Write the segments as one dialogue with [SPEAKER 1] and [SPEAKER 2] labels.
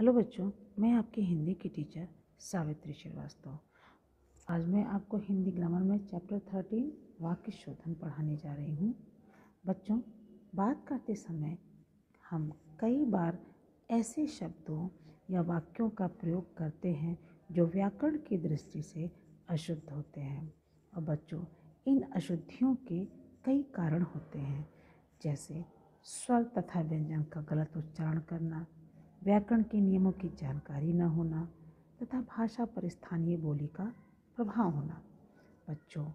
[SPEAKER 1] Hello बच्चों, मैं आपकी हिंदी की टीचर सावित्री श्रीवास्तव। आज मैं आपको हिंदी ग्रामर में चैप्टर थर्टीन, वाक्य शोधन पढ़ाने जा रही हूँ। बच्चों, बात करते समय हम कई बार ऐसे शब्दों या वाक्यों का प्रयोग करते हैं जो व्याकरण की दृष्टि से अशुद्ध होते हैं। और बच्चों, इन अशुद्धियों के कई कारण होते हैं, जैसे स्वर तथा व्यंजन का गलत उच्चारण करना व्याकरण के नियमों की जानकारी न होना तथा भाषा पर स्थानीय बोली का प्रभाव होना। बच्चों,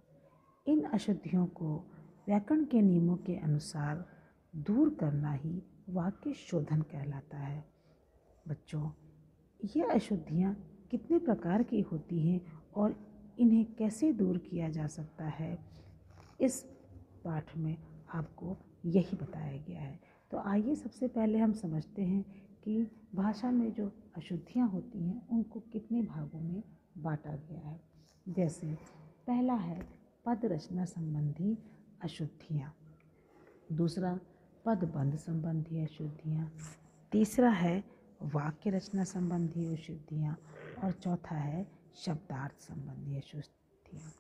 [SPEAKER 1] इन अशुद्धियों को व्याकरण के नियमों के अनुसार दूर करना ही वाक्य शोधन कहलाता है। बच्चों, ये अशुद्धियाँ कितने प्रकार की होती हैं और इन्हें कैसे दूर किया जा सकता है? इस पाठ में आपको यही बताया गया है। तो आइए सबसे पहले हम समझते हैं कि भाषा में जो अशुद्धियाँ होती हैं, उनको कितने भागों में बांटा गया है? जैसे, पहला है पद रचना संबंधी अशुद्धियाँ। दूसरा पदबंध संबंधी अशुद्धियाँ। तीसरा है वाक्य रचना संबंधी अशुद्धियाँ। और चौथा है शब्दार्थ संबंधी अशुद्धियाँ।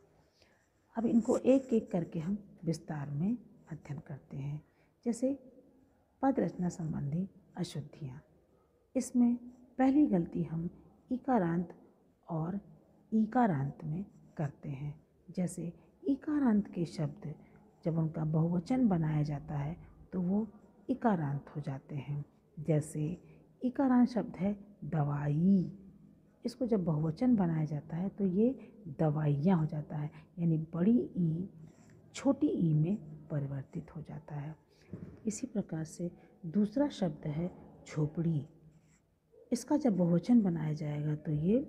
[SPEAKER 1] अब इनको एक एक करके हम विस्तार में अध्ययन करते हैं। जैसे, पद रचना संबंधी अशुद्धियाँ। इसमें पहली गलती हम इकारांत और ईकारांत में करते हैं। जैसे इकारांत के शब्द जब उनका बहुवचन बनाया जाता है तो वो इकारांत हो जाते हैं। जैसे इकारांत शब्द है दवाई। इसको जब बहुवचन बनाया जाता है तो ये दवाइयाँ हो जाता है, यानी बड़ी ई, छोटी ई में परिवर्तित हो जाता है। इसी प्रकार से दूसरा शब्द है झोपड़ी। इसका जब बहुवचन बनाया जाएगा तो ये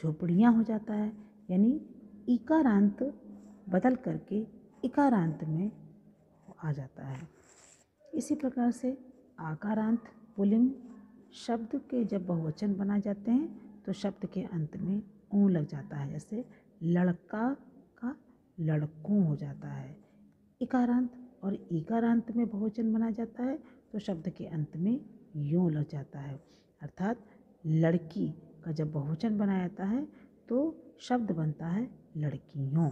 [SPEAKER 1] झोपड़ियाँ हो जाता है, यानी इकारांत बदल करके इकारांत में आ जाता है। इसी प्रकार से आकारांत, पुलिंग शब्द के जब बहुवचन बनाए जाते हैं तो शब्द के अंत में ऊ लग जाता है, जैसे लड़का का लड़कों हो जाता है। इकारांत और इकारांत में बहुवचन बनाया जाता है तो शब्द के अंत में यूँ लग जाता है। अर्थात लड़की का जब बहुवचन बनाया जाता है तो शब्द बनता है लड़कियों।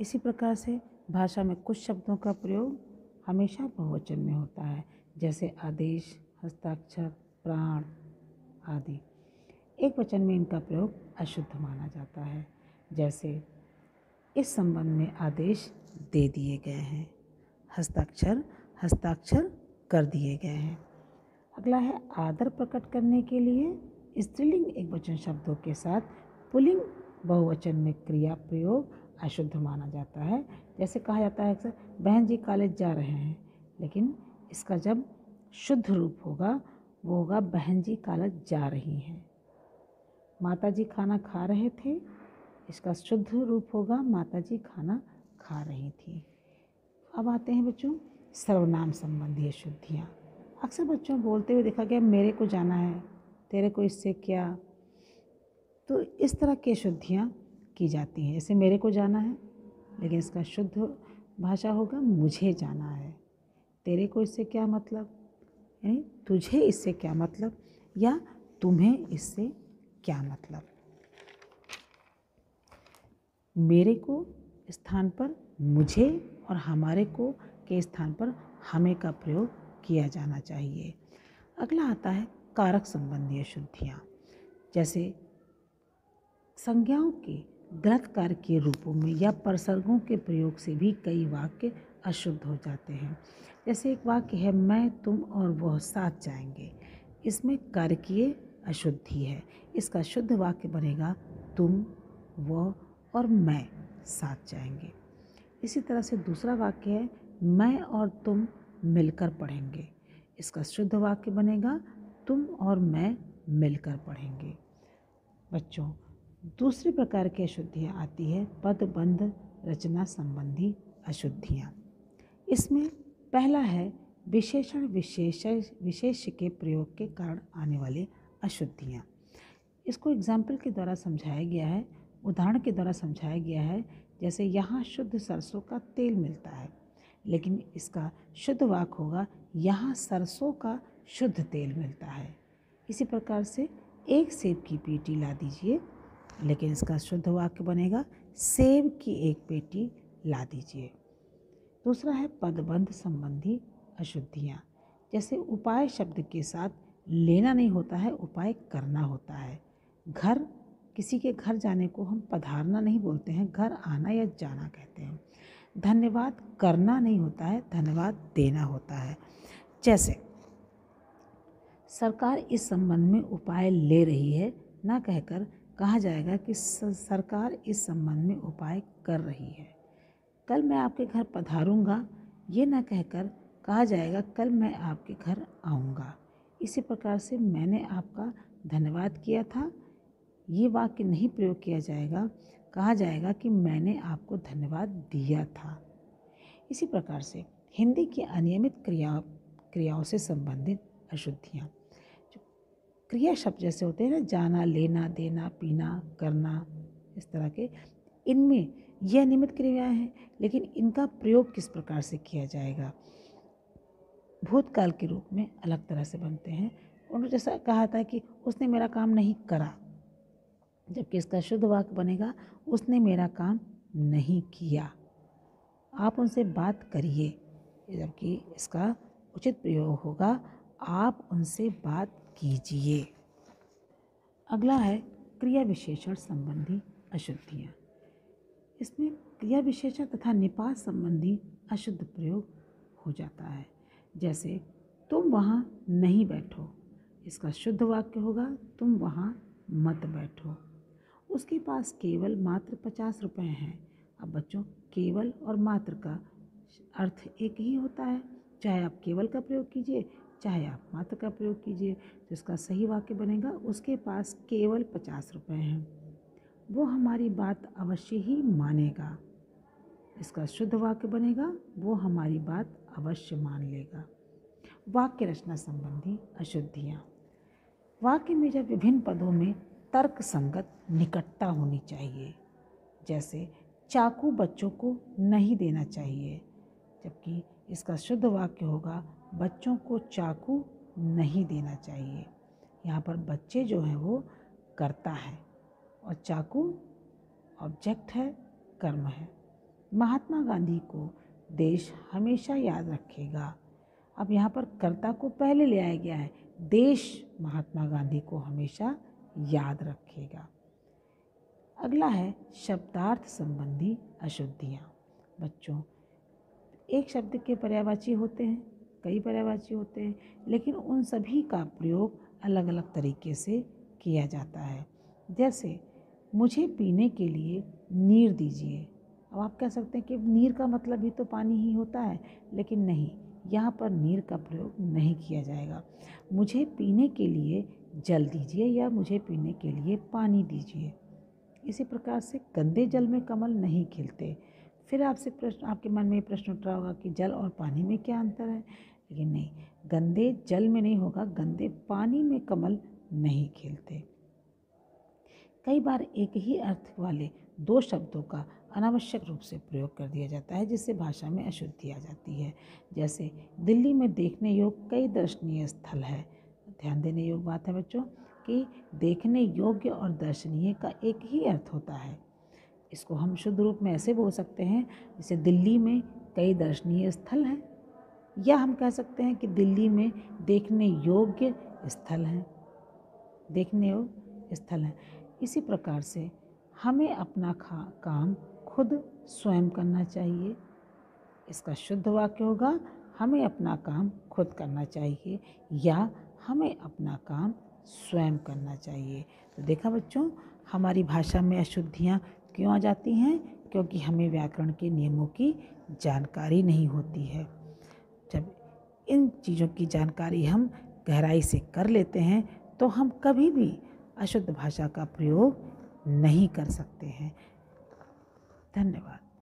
[SPEAKER 1] इसी प्रकार से भाषा में कुछ शब्दों का प्रयोग हमेशा बहुवचन में होता है, जैसे आदेश, हस्ताक्षर, प्राण आदि। एक वचन में इनका प्रयोग अशुद्ध माना जाता है, जैसे, इस संबंध में आदेश दे दिए गए हैं, हस्ताक्षर हस्ताक्षर कर दिए गए हैं। अगला है आदर प्रकट करने के लिए। स्त्रीलिंग एक वचन शब्दों के साथ पुलिंग, बहुवचन में क्रिया प्रयोग, अशुद्ध माना जाता है। जैसे कहा जाता है अक्सर, बहन जी कॉलेज जा रहे हैं। लेकिन इसका जब शुद्ध रूप होगा, वो होगा, बहन जी कॉलेज जा रही हैं। माता जी खाना खा रहे थे, इसका शुद्ध रूप होगा, माता जी खाना खा रही थी। अब आते हैं बच्चों, सर्वनाम संबंधी अशुद्धियाँ। अक्सर बच्चों बोलते हुए देखा गया मेरे को जाना है, तेरे को इससे क्या? तो इस तरह की शुद्धियाँ की जाती हैं। जैसे मेरे को जाना है, लेकिन इसका शुद्ध भाषा होगा, मुझे जाना है। तेरे को इससे क्या मतलब? यानी तुझे इससे क्या मतलब? या तुम्हें इससे क्या मतलब? मेरे को स्थान पर मुझे और हमारे को के स्थान पर हमें का प्रयोग किया जाना चाहिए। अगला आता है कारक संबंधी अशुद्धियाँ। जैसे संज्ञाओं के गलत कार्य के रूपों में या परसर्गों के प्रयोग से भी कई वाक्य अशुद्ध हो जाते हैं। जैसे एक वाक्य है, मैं, तुम और वह साथ जाएँगे। इसमें कारकीय अशुद्धि है। इसका शुद्ध वाक्य बनेगा, तुम, वह और मैं साथ जाएँगे। इसी तरह से दूसरा वाक्य है, मैं और तुम मिलकर पढ़ेंगे। इसका शुद्ध वाक्य बनेगा, तुम और मैं मिलकर पढ़ेंगे। बच्चों, दूसरी प्रकार की अशुद्धियाँ आती है पदबंध रचना संबंधी अशुद्धियाँ। इसमें पहला है, विशेषण विशेष विशेष के प्रयोग के कारण आने वाले अशुद्धियाँ। इसको एग्ज़ाम्पल के द्वारा समझाया गया है, उदाहरण के द्वारा समझाया गया है, जैसे यहाँ शुद्ध सरसों का तेल मिलता है। लेकिन इसका शुद्ध वाक होगा, यहाँ सरसों का शुद्ध तेल मिलता है। इसी प्रकार से एक सेब की पेटी ला दीजिए, लेकिन इसका शुद्ध वाक्य बनेगा, सेब की एक पेटी ला दीजिए। दूसरा है पदबंध संबंधी अशुद्धियाँ। जैसे उपाय शब्द के साथ लेना नहीं होता है, उपाय करना होता है। घर, किसी के घर जाने को हम पधारना नहीं बोलते हैं, घर आना या जाना कहते हैं। धन्यवाद करना नहीं होता है, धन्यवाद देना होता है। जैसे, सरकार इस संबंध में उपाय ले रही है, ना कहकर कहा जाएगा कि सरकार इस संबंध में उपाय कर रही है। कल मैं आपके घर पधारूँगा, ये ना कहकर कहा जाएगा, कल मैं आपके घर आऊँगा। इसी प्रकार से मैंने आपका धन्यवाद किया था। ये वाक्य नहीं प्रयोग किया जाएगा। कहा जाएगा कि मैंने आपको धन्यवाद दिया था। इसी प्रकार से हिंदी की अनियमित क्रिया, क्रियाओं से संबंधित अशुद्धियाँ, जो क्रिया शब्द जैसे होते हैं ना, जाना, लेना, देना, पीना, करना, इस तरह के, इनमें यह नियमित क्रियाएँ हैं, लेकिन इनका प्रयोग किस प्रकार से किया जाएगा? भूतकाल के रूप में अलग तरह से बनते हैं। उन्होंने जैसा कहा था कि उसने मेरा काम नहीं करा। जबकि इसका शुद्ध वाक्य बनेगा, उसने मेरा काम नहीं किया। आप उनसे बात करिए, जबकि इसका उचित प्रयोग होगा, आप उनसे बात कीजिए। अगला है, क्रिया विशेषण संबंधी अशुद्धियाँ। इसमें क्रिया विशेषण तथा निपात संबंधी अशुद्ध प्रयोग हो जाता है। जैसे, तुम वहाँ नहीं बैठो। इसका शुद्ध वाक्य होगा, तुम वहाँ मत बैठो। उसके पास केवल मात्र पचास रुपए हैं। अब बच्चों, केवल और मात्र का अर्थ एक ही होता है। चाहे आप केवल का प्रयोग कीजिए, चाहे आप मात्र का प्रयोग कीजिए इसका सही वाक्य बनेगा, उसके पास केवल पचास रुपए हैं। वो हमारी बात अवश्य ही मानेगा। इसका शुद्ध वाक्य बनेगा, वो हमारी बात अवश्य मान लेगा। वाक्य रचना संबंधी अशुद्धियाँ। वाक्य में जब विभिन्न पदों में तर्क संगत निकटता होनी चाहिए। जैसे चाकू बच्चों को नहीं देना चाहिए, जबकि इसका शुद्ध वाक्य होगा, बच्चों को चाकू नहीं देना चाहिए। यहाँ पर बच्चे जो हैं वो करता है और चाकू ऑब्जेक्ट है, कर्म है। महात्मा गांधी को देश हमेशा याद रखेगा। अब यहाँ पर कर्ता को पहले ले आया गया है, देश महात्मा गांधी को हमेशा याद रखेगा। अगला है शब्दार्थ संबंधी अशुद्धियाँ। बच्चों, एक शब्द के पर्यावाची होते हैं, कई पर्यावाची होते हैं, लेकिन उन सभी का प्रयोग अलग अलग तरीके से किया जाता है। जैसे, मुझे पीने के लिए नीर दीजिए। अब आप कह सकते हैं कि नीर का मतलब भी तो पानी ही होता है, लेकिन नहीं, यहाँ पर नीर का प्रयोग नहीं किया जाएगा। मुझे पीने के लिए जल दीजिए या मुझे पीने के लिए पानी दीजिए। इसी प्रकार से गंदे जल में कमल नहीं खिलते। फिर आपसे प्रश्न, आपके मन में प्रश्न उठ रहा होगा कि जल और पानी में क्या अंतर है? लेकिन नहीं, गंदे जल में नहीं होगा, गंदे पानी में कमल नहीं खिलते। कई बार एक ही अर्थ वाले दो शब्दों का अनावश्यक रूप से प्रयोग कर दिया जाता है, जिससे भाषा में अशुद्धि आ जाती है। जैसे, दिल्ली में देखने योग कई दर्शनीय स्थल है। ध्यान देने योग्य बात है बच्चों। कि देखने योग्य और दर्शनीय का एक ही अर्थ होता है। इसको हम शुद्ध रूप में ऐसे बोल सकते हैं जैसे दिल्ली में कई दर्शनीय स्थल हैं। या हम कह सकते हैं कि दिल्ली में देखने योग्य स्थल हैं। देखने योग्य स्थल हैं। इसी प्रकार से हमें अपना खा, काम खुद स्वयं करना चाहिए। इसका शुद्ध वाक्य होगा, हमें अपना काम खुद करना चाहिए या हमें अपना काम स्वयं करना चाहिए। तो देखा बच्चों, हमारी भाषा में अशुद्धियाँ क्यों आ जाती हैं? क्योंकि हमें व्याकरण के नियमों की जानकारी नहीं होती है। जब इन चीज़ों की जानकारी हम गहराई से कर लेते हैं तो हम कभी भी अशुद्ध भाषा का प्रयोग नहीं कर सकते हैं। धन्यवाद।